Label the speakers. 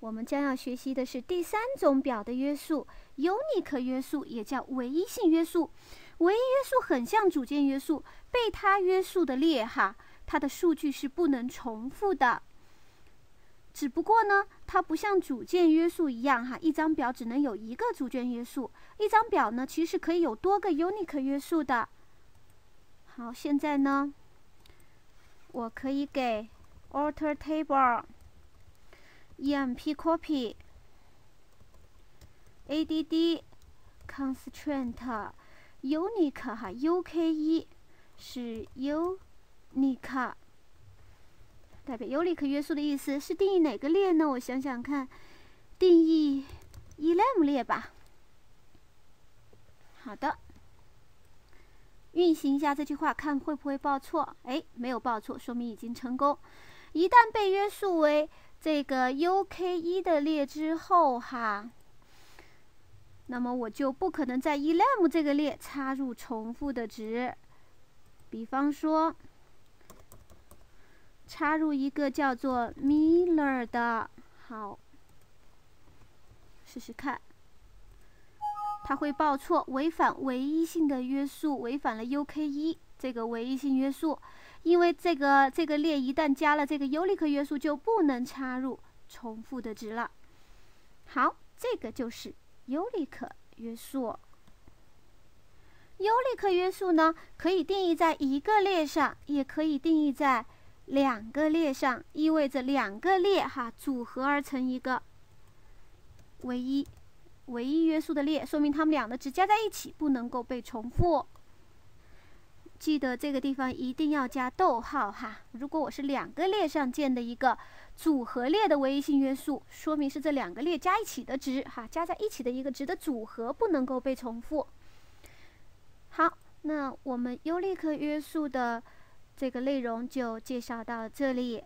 Speaker 1: 我们将要学习的是第三种表的约束——尤尼克约束，也叫唯一性约束。唯一约束很像组件约束，被它约束的列哈，它的数据是不能重复的。只不过呢，它不像组件约束一样哈，一张表只能有一个组件约束，一张表呢其实可以有多个 unique 约束的。好，现在呢，我可以给 alter table。Emp copy add constraint unique 哈 uke 是 unique，代表 unique 约束的意思是定义哪个列呢？我想想看，定义 elem 列吧。好的，运行一下这句话，看会不会报错？哎，没有报错，说明已经成功。一旦被约束为这个 UK 一的列之后哈，那么我就不可能在 elem 这个列插入重复的值。比方说，插入一个叫做 Miller 的，好，试试看，它会报错，违反唯一性的约束，违反了 UK 这个唯一性约束。因为这个这个列一旦加了这个尤里克约束，就不能插入重复的值了。好，这个就是尤里克约束。尤里克约束呢，可以定义在一个列上，也可以定义在两个列上，意味着两个列哈组合而成一个唯一唯一约束的列，说明它们俩的值加在一起不能够被重复。记得这个地方一定要加逗号哈。如果我是两个列上建的一个组合列的唯一性约束，说明是这两个列加一起的值哈，加在一起的一个值的组合不能够被重复。好，那我们优利克约束的这个内容就介绍到这里。